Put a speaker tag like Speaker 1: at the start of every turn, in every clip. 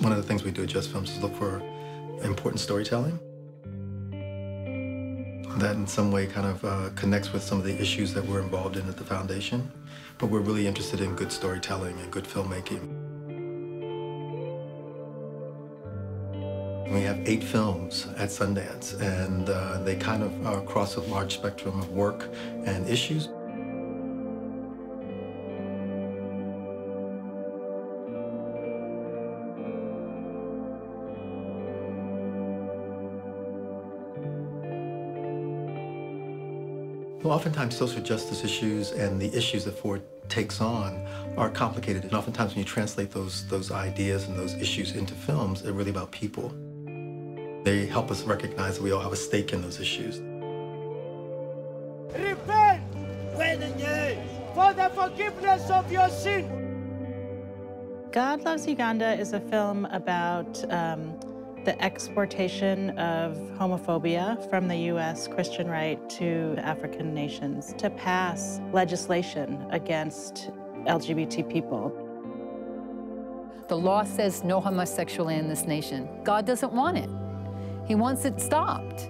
Speaker 1: One of the things we do at JustFilms is look for important storytelling that in some way kind of uh, connects with some of the issues that we're involved in at the foundation. But we're really interested in good storytelling and good filmmaking. We have eight films at Sundance, and uh, they kind of are across a large spectrum of work and issues. Well, oftentimes social justice issues and the issues that Ford takes on are complicated. And oftentimes when you translate those, those ideas and those issues into films, they're really about people. They help us recognize that we all have a stake in those issues.
Speaker 2: Repent for the forgiveness of your sin.
Speaker 3: God Loves Uganda is a film about um, the exportation of homophobia from the U.S. Christian right to African nations to pass legislation against LGBT people.
Speaker 4: The law says no homosexuality in this nation. God doesn't want it. He wants it stopped.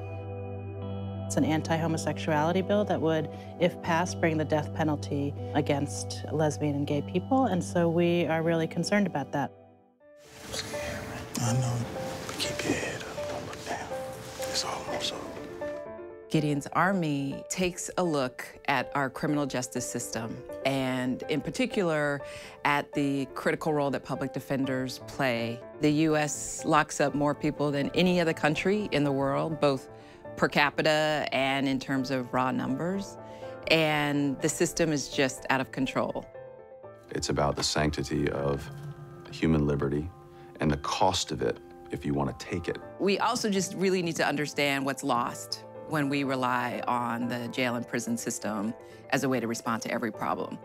Speaker 3: It's an anti-homosexuality bill that would, if passed, bring the death penalty against lesbian and gay people, and so we are really concerned about that.
Speaker 5: I know. Keep your head up. Don't look down. It's almost over.
Speaker 6: Gideon's Army takes a look at our criminal justice system and in particular at the critical role that public defenders play. The U.S. locks up more people than any other country in the world, both per capita and in terms of raw numbers. And the system is just out of control.
Speaker 7: It's about the sanctity of human liberty and the cost of it if you want to take it.
Speaker 6: We also just really need to understand what's lost when we rely on the jail and prison system as a way to respond to every problem.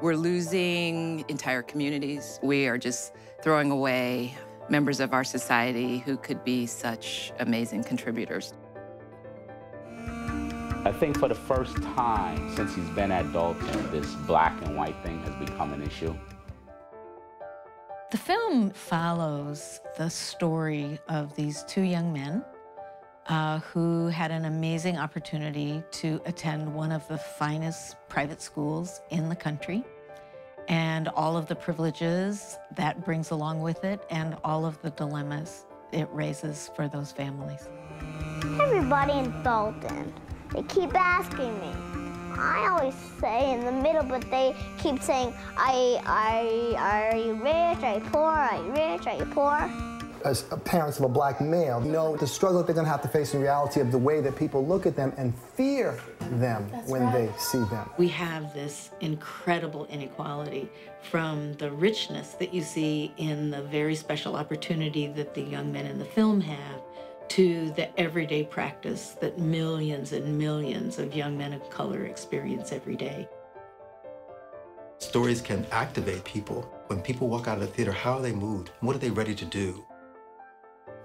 Speaker 6: We're losing entire communities. We are just throwing away members of our society who could be such amazing contributors.
Speaker 8: I think for the first time since he's been at Dalton, this black and white thing has become an issue.
Speaker 9: The film follows the story of these two young men uh, who had an amazing opportunity to attend one of the finest private schools in the country and all of the privileges that brings along with it and all of the dilemmas it raises for those families.
Speaker 10: Everybody in Dalton, they keep asking me, I always say in the middle, but they keep saying, I, I, are you rich? Are you poor? Are you rich? Are you poor?
Speaker 11: As parents of a black male, you know the struggle that they're going to have to face in reality of the way that people look at them and fear them
Speaker 9: That's
Speaker 11: when
Speaker 9: right.
Speaker 11: they see them.
Speaker 9: We have this incredible inequality from the richness that you see in the very special opportunity that the young men in the film have to the everyday practice that millions and millions of young men of color experience every day.
Speaker 1: Stories can activate people. When people walk out of the theater, how are they moved? What are they ready to do?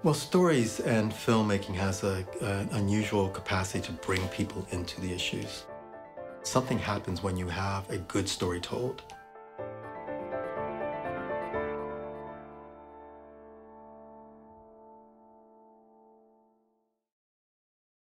Speaker 1: Well, stories and filmmaking has a, an unusual capacity to bring people into the issues. Something happens when you have a good story told.